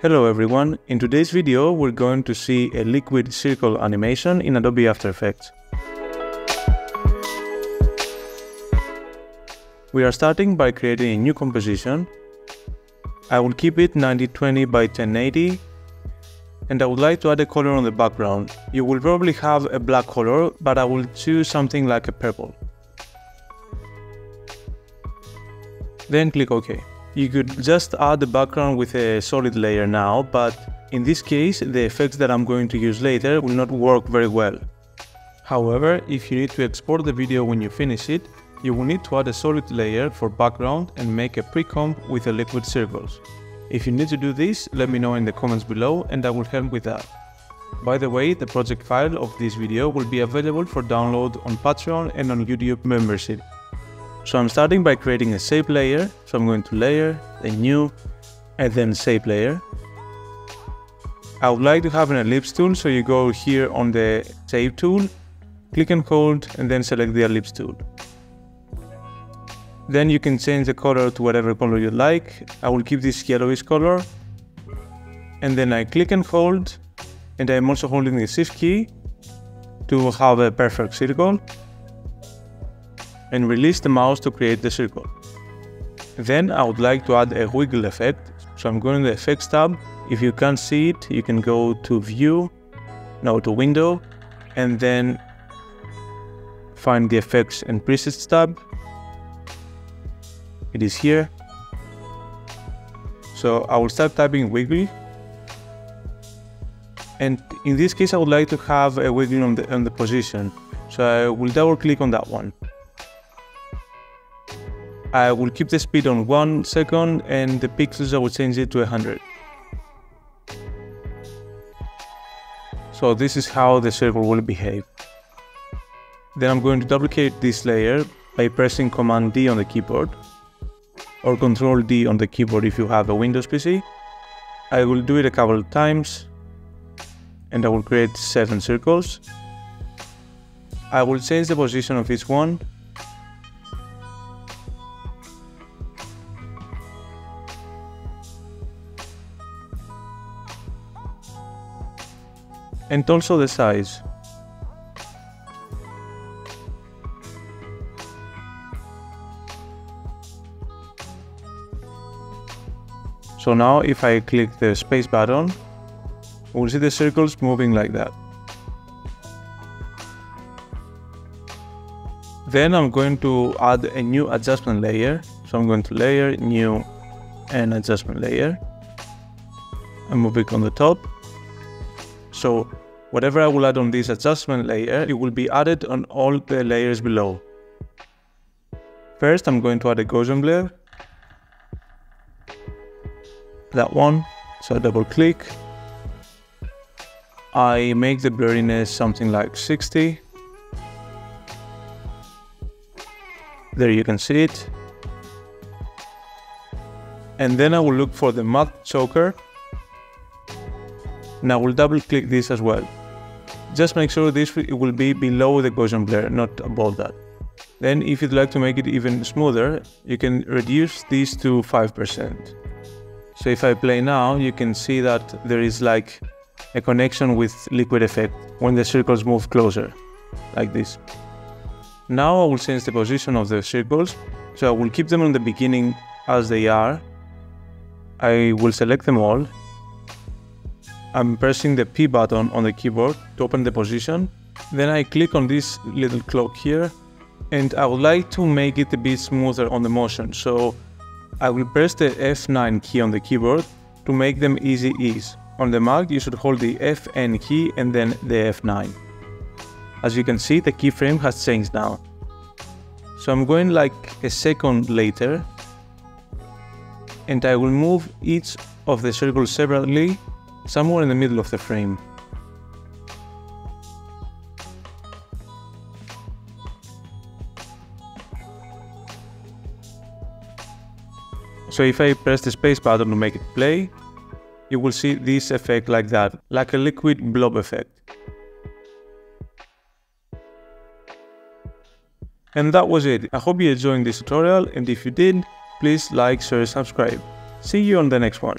Hello everyone, in today's video we're going to see a liquid circle animation in Adobe After Effects. We are starting by creating a new composition. I will keep it 9020 by 1080 and I would like to add a color on the background. You will probably have a black color, but I will choose something like a purple. Then click OK. You could just add the background with a solid layer now, but in this case the effects that I'm going to use later will not work very well. However, if you need to export the video when you finish it, you will need to add a solid layer for background and make a pre-comp with the liquid circles. If you need to do this, let me know in the comments below and I will help with that. By the way, the project file of this video will be available for download on Patreon and on YouTube membership. So I'm starting by creating a shape layer. So I'm going to layer, then new, and then shape layer. I would like to have an ellipse tool, so you go here on the shape tool, click and hold, and then select the ellipse tool. Then you can change the color to whatever color you like. I will keep this yellowish color. And then I click and hold, and I'm also holding the shift key to have a perfect circle and release the mouse to create the circle. Then I would like to add a wiggle effect, so I'm going to the effects tab. If you can't see it, you can go to view, now to window, and then find the effects and presets tab. It is here. So I will start typing wiggle. And in this case, I would like to have a wiggle on the, on the position. So I will double click on that one. I will keep the speed on 1 second and the pixels I will change it to 100. So this is how the circle will behave. Then I'm going to duplicate this layer by pressing Command D on the keyboard or Control D on the keyboard if you have a Windows PC. I will do it a couple of times and I will create 7 circles. I will change the position of each one and also the size. So now if I click the space button, we'll see the circles moving like that. Then I'm going to add a new adjustment layer. So I'm going to layer, new, and adjustment layer. And move it on the top. So whatever I will add on this adjustment layer, it will be added on all the layers below. First, I'm going to add a Gaussian blur. That one, so I double click. I make the blurriness something like 60. There you can see it. And then I will look for the matte choker and I will double click this as well. Just make sure this will be below the Gaussian blur, not above that. Then if you'd like to make it even smoother, you can reduce this to 5%. So if I play now, you can see that there is like a connection with liquid effect when the circles move closer, like this. Now I will change the position of the circles, so I will keep them in the beginning as they are. I will select them all I'm pressing the P button on the keyboard to open the position. Then I click on this little clock here and I would like to make it a bit smoother on the motion. So I will press the F9 key on the keyboard to make them easy ease. On the Mac you should hold the Fn key and then the F9. As you can see the keyframe has changed now. So I'm going like a second later and I will move each of the circles separately somewhere in the middle of the frame. So if I press the space button to make it play, you will see this effect like that, like a liquid blob effect. And that was it. I hope you enjoyed this tutorial and if you did, please like, share, subscribe. See you on the next one.